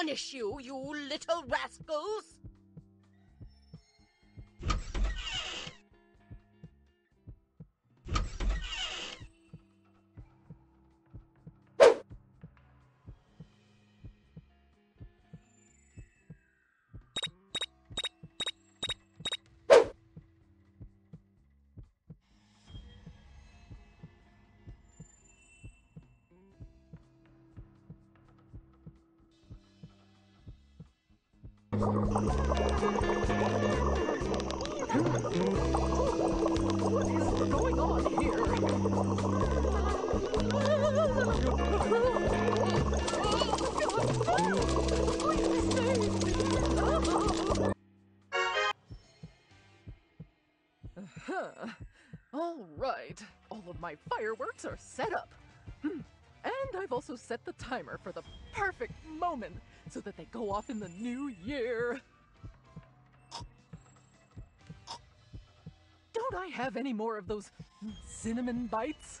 Punish you, you little rascals! All right. All of my fireworks are set up. Hmm. And I've also set the timer for the perfect moment so that they go off in the new year. Don't I have any more of those cinnamon bites?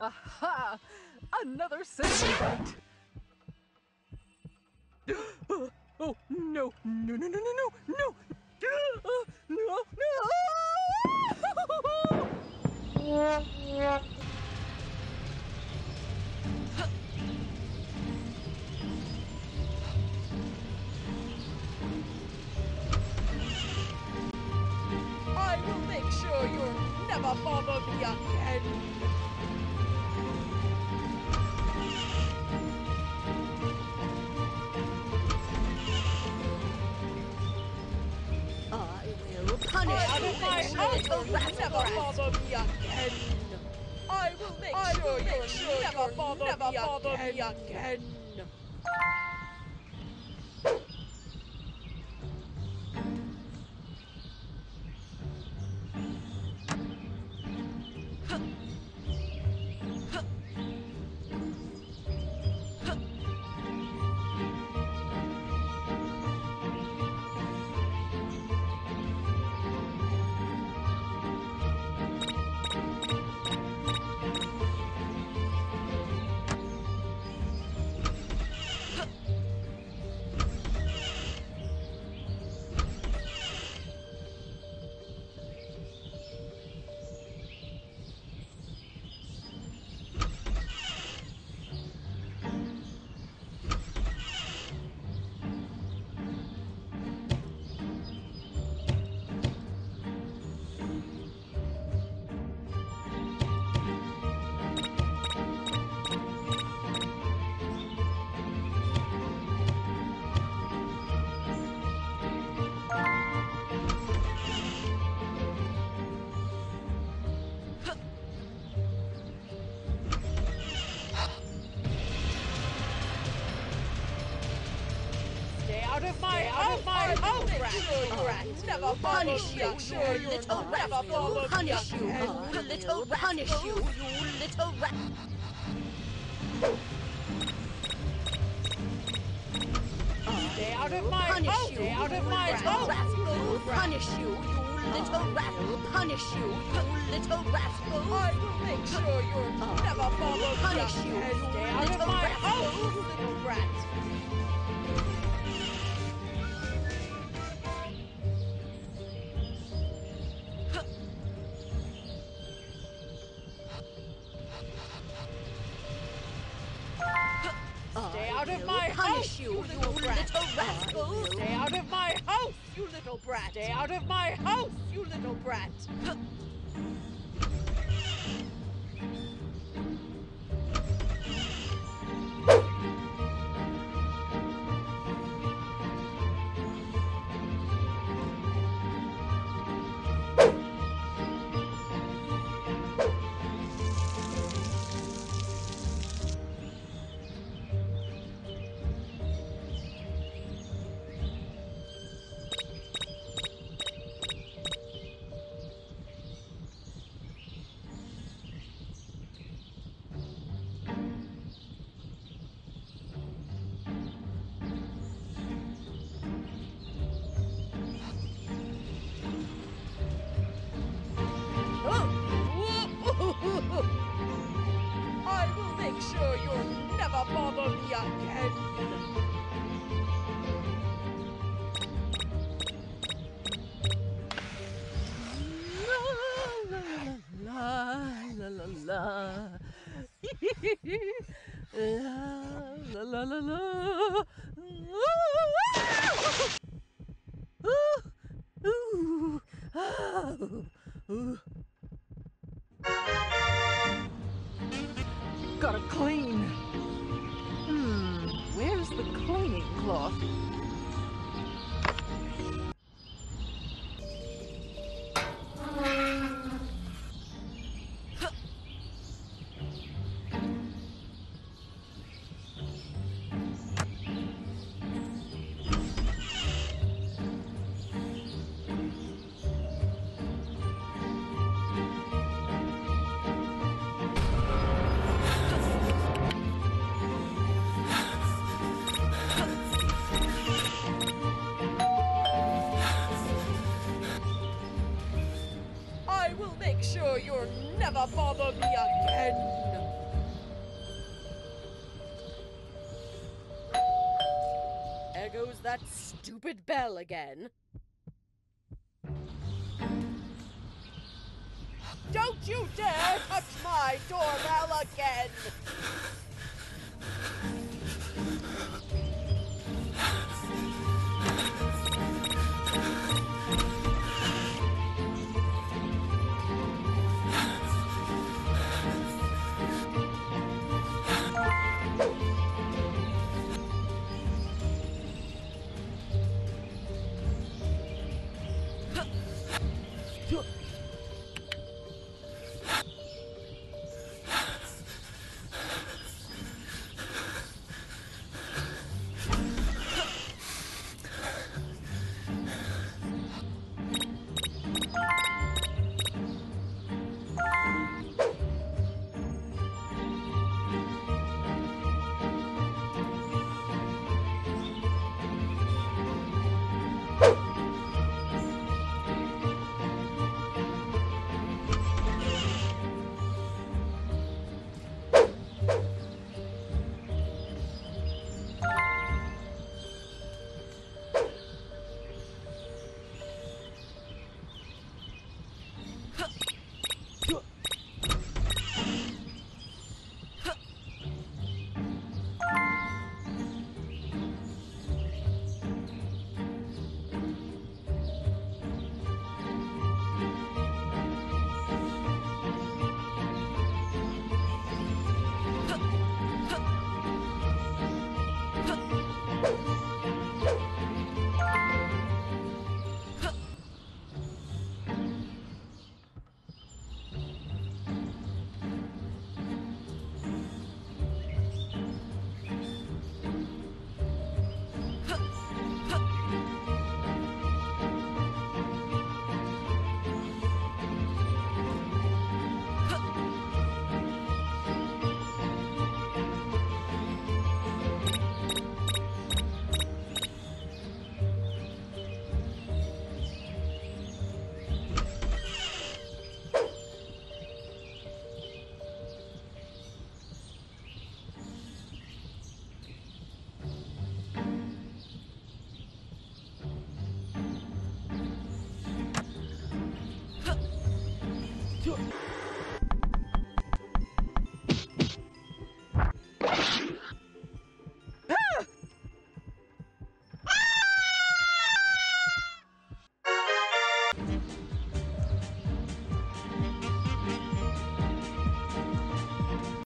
Aha! Another cinnamon bite! oh, no, no, no, no, no, no, will punish I will sure little you'll never bother me again. I will make I sure will make you'll sure never bother, never me, bother again. me again. Never Punish you, you little not. Never follow rascal. me. Punish you, you little rascal. Punish you, you little rascal. Stay out of my Punish house. you, Stay out of my little house. rascal. Punish you, you little rascal. Punish you, you little rascal. I will make sure you're uh, never follow me. Punish you, you Stay out of little rascal. house, you little brat. Brat. Stay out of my house, you little brat. La la la la. Ooh, ooh, ah, ooh. Gotta clean. Hmm, where's the cleaning cloth? Stupid bell again. Don't you dare touch my doorbell again!